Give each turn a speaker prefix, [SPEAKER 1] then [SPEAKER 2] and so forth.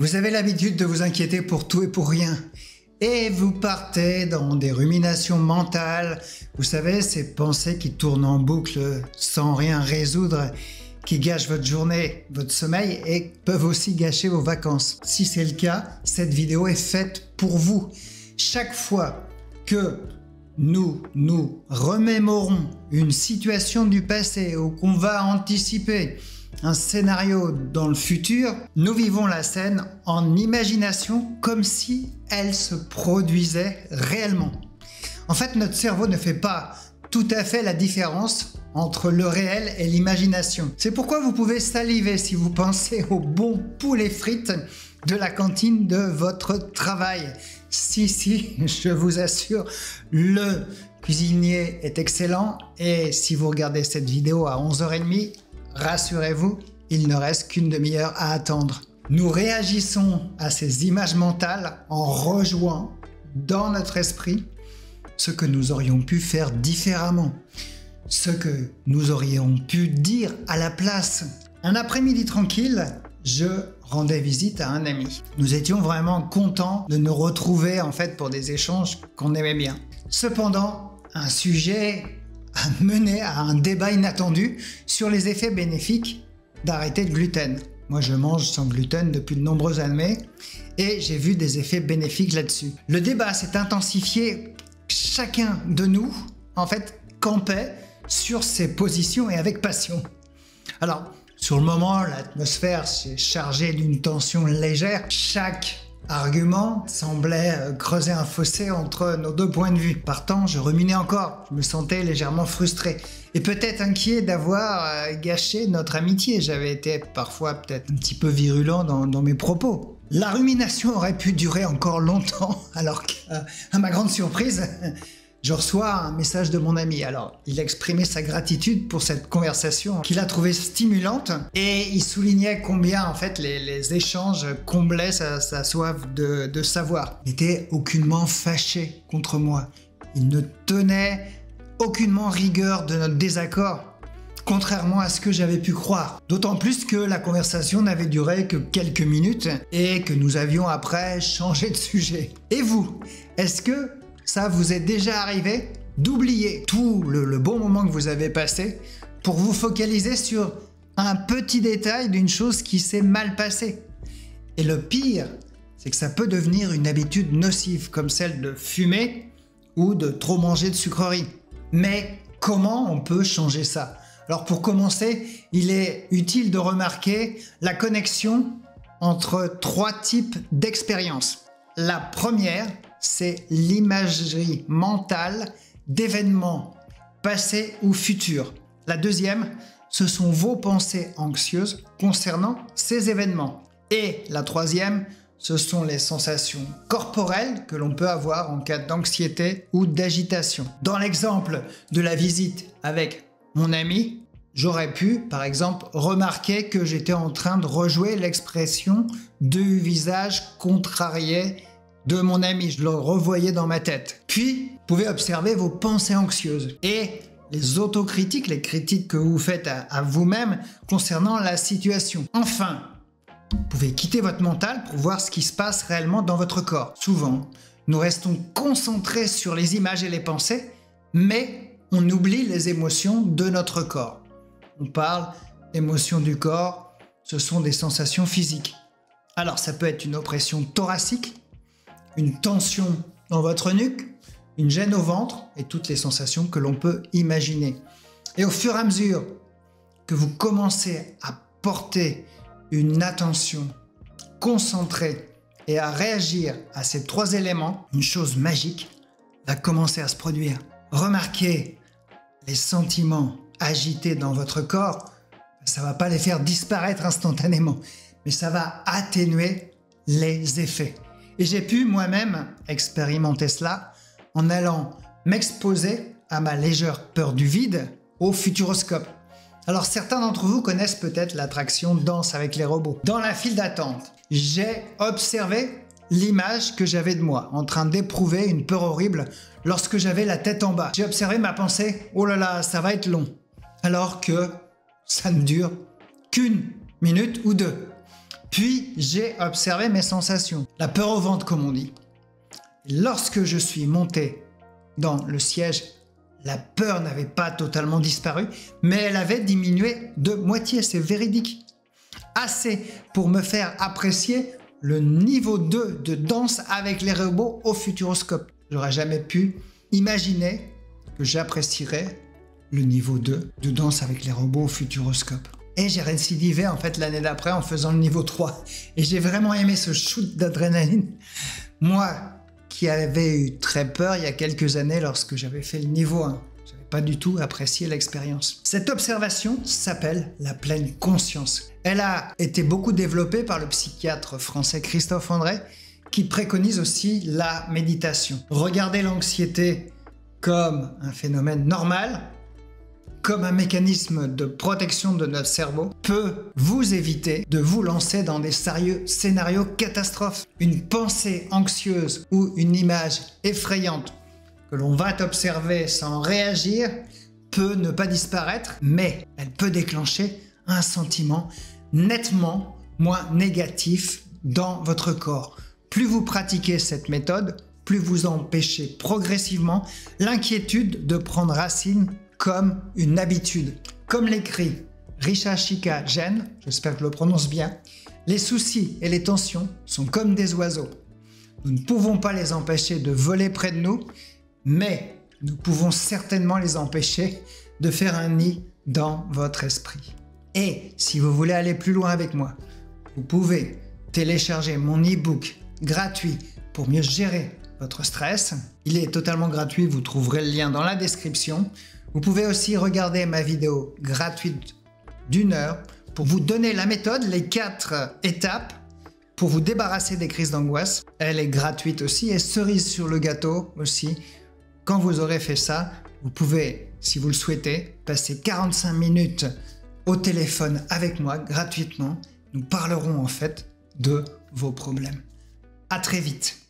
[SPEAKER 1] Vous avez l'habitude de vous inquiéter pour tout et pour rien. Et vous partez dans des ruminations mentales. Vous savez, ces pensées qui tournent en boucle sans rien résoudre, qui gâchent votre journée, votre sommeil et peuvent aussi gâcher vos vacances. Si c'est le cas, cette vidéo est faite pour vous. Chaque fois que nous nous remémorons une situation du passé ou qu'on va anticiper un scénario dans le futur, nous vivons la scène en imagination comme si elle se produisait réellement. En fait, notre cerveau ne fait pas tout à fait la différence entre le réel et l'imagination. C'est pourquoi vous pouvez saliver si vous pensez au bon poulet frites de la cantine de votre travail. Si, si, je vous assure, le cuisinier est excellent et si vous regardez cette vidéo à 11h30, rassurez-vous, il ne reste qu'une demi-heure à attendre. Nous réagissons à ces images mentales en rejouant dans notre esprit ce que nous aurions pu faire différemment, ce que nous aurions pu dire à la place. Un après-midi tranquille, je rendais visite à un ami. Nous étions vraiment contents de nous retrouver en fait pour des échanges qu'on aimait bien. Cependant, un sujet mené à un débat inattendu sur les effets bénéfiques d'arrêter le gluten. Moi, je mange sans gluten depuis de nombreuses années et j'ai vu des effets bénéfiques là-dessus. Le débat s'est intensifié. Chacun de nous, en fait, campait sur ses positions et avec passion. Alors, sur le moment, l'atmosphère s'est chargée d'une tension légère. Chaque argument semblait euh, creuser un fossé entre nos deux points de vue. Partant, je ruminais encore, je me sentais légèrement frustré et peut-être inquiet d'avoir euh, gâché notre amitié. J'avais été parfois peut-être un petit peu virulent dans, dans mes propos. La rumination aurait pu durer encore longtemps, alors qu'à ma grande surprise, je reçois un message de mon ami. Alors, il exprimait sa gratitude pour cette conversation qu'il a trouvée stimulante et il soulignait combien, en fait, les, échanges comblaient sa, soif de, de savoir. Il n'était aucunement fâché contre moi. Il ne tenait aucunement rigueur de notre désaccord contrairement à ce que j'avais pu croire. D'autant plus que la conversation n'avait duré que quelques minutes et que nous avions après changé de sujet. Et vous, est-ce que ça vous est déjà arrivé d'oublier tout le, bon moment que vous avez passé pour vous focaliser sur un petit détail d'une chose qui s'est mal passée? Et le pire, c'est que ça peut devenir une habitude nocive comme celle de fumer ou de trop manger de sucreries. Mais comment on peut changer ça? Alors pour commencer, il est utile de remarquer la connexion entre trois types d'expériences. La première, c'est l'imagerie mentale d'événements passés ou futurs. La deuxième, ce sont vos pensées anxieuses concernant ces événements. Et la troisième, ce sont les sensations corporelles que l'on peut avoir en cas d'anxiété ou d'agitation. Dans l'exemple de la visite avec mon ami, j'aurais pu, par exemple, remarquer que j'étais en train de rejouer l'expression du visage contrarié de mon ami, je le revoyais dans ma tête. Puis, vous pouvez observer vos pensées anxieuses et les autocritiques, les critiques que vous faites à, vous-même concernant la situation. Enfin, vous pouvez quitter votre mental pour voir ce qui se passe réellement dans votre corps. Souvent, nous restons concentrés sur les images et les pensées, mais on oublie les émotions de notre corps. On parle d'émotions du corps, ce sont des sensations physiques. Alors ça peut être une oppression thoracique, une tension dans votre nuque, une gêne au ventre et toutes les sensations que l'on peut imaginer. Et au fur et à mesure que vous commencez à porter une attention concentrée et à réagir à ces trois éléments, une chose magique va commencer à se produire. Remarquez les sentiments agités dans votre corps, ça va pas les faire disparaître instantanément, mais ça va atténuer les effets. Et j'ai pu moi-même expérimenter cela en allant m'exposer à ma légère peur du vide au futuroscope. Alors certains d'entre vous connaissent peut-être l'attraction Danse avec les robots. Dans la file d'attente, j'ai observé l'image que j'avais de moi en train d'éprouver une peur horrible lorsque j'avais la tête en bas. J'ai observé ma pensée, oh là là, ça va être long. Alors que ça ne dure qu'une minute ou deux. Puis j'ai observé mes sensations. La peur au ventre, comme on dit. Lorsque je suis monté dans le siège, la peur n'avait pas totalement disparu, mais elle avait diminué de moitié. C'est véridique. Assez pour me faire apprécier le niveau 2 de danse avec les robots au futuroscope. J'aurais jamais pu imaginer que j'apprécierais le niveau 2 de danse avec les robots au futuroscope. Et j'ai récidivé en fait l'année d'après en faisant le niveau 3. Et j'ai vraiment aimé ce shoot d'adrénaline. Moi, qui avait eu très peur il y a quelques années lorsque j'avais fait le niveau 1. J'avais pas du tout apprécié l'expérience. Cette observation s'appelle la pleine conscience. Elle a été beaucoup développée par le psychiatre français Christophe André, qui préconise aussi la méditation. Regardez l'anxiété comme un phénomène normal, comme un mécanisme de protection de notre cerveau, peut vous éviter de vous lancer dans des sérieux scénarios catastrophes. Une pensée anxieuse ou une image effrayante que l'on va observer sans réagir peut ne pas disparaître, mais elle peut déclencher un sentiment nettement moins négatif dans votre corps. Plus vous pratiquez cette méthode, plus vous empêchez progressivement l'inquiétude de prendre racine comme une habitude. Comme l'écrit Richard Chica Jen, j'espère que je le prononce bien, les soucis et les tensions sont comme des oiseaux. Nous ne pouvons pas les empêcher de voler près de nous, mais nous pouvons certainement les empêcher de faire un nid dans votre esprit. Et si vous voulez aller plus loin avec moi, vous pouvez télécharger mon e-book gratuit pour mieux gérer votre stress. Il est totalement gratuit, vous trouverez le lien dans la description. Vous pouvez aussi regarder ma vidéo gratuite d'une heure pour vous donner la méthode, les quatre étapes pour vous débarrasser des crises d'angoisse. Elle est gratuite aussi et cerise sur le gâteau aussi. Quand vous aurez fait ça, vous pouvez, si vous le souhaitez, passer 45 minutes au téléphone avec moi gratuitement. Nous parlerons en fait de vos problèmes. À très vite.